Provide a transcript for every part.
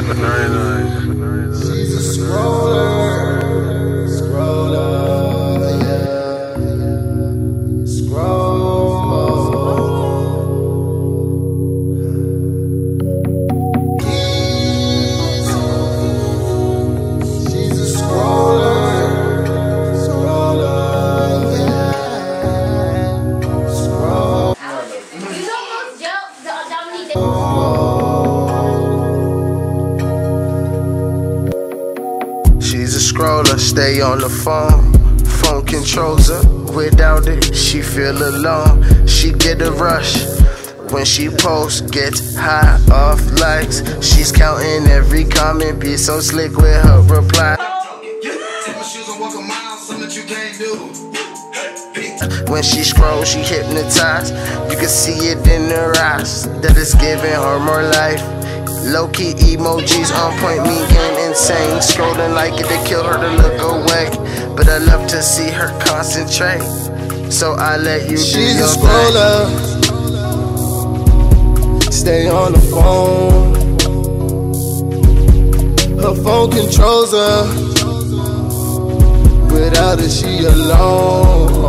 She's a scroller. Scroller, yeah. Scroll. She's a scroller. Scroller, yeah. Scroll You know those jokes, the Dominique. Scroller, stay on the phone. Phone controls her. Without it, she feel alone. She get a rush. When she posts, gets high off likes. She's counting every comment, be so slick with her reply. When she scrolls, she hypnotized. You can see it in her eyes that it's giving her more life. Low key emojis on point, me getting insane. Scrolling like it to kill her to look away. But I love to see her concentrate. So I let you do She's your a thing. scroller. Stay on the phone. Her phone controls her. Without her, she alone.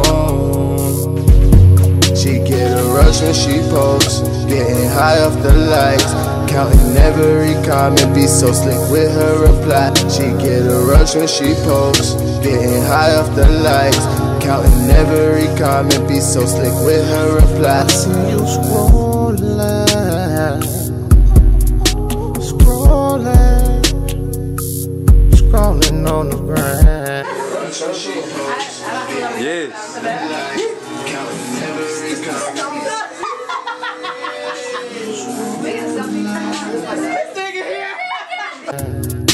She get a rush when she posts. Getting high off the likes. Counting every comment, be so slick with her reply. She get a rush when she posts. Getting high off the likes. Counting every comment, be so slick with her reply. I see you scrolling, scrolling, scrolling on the ground. Yes. This nigga here!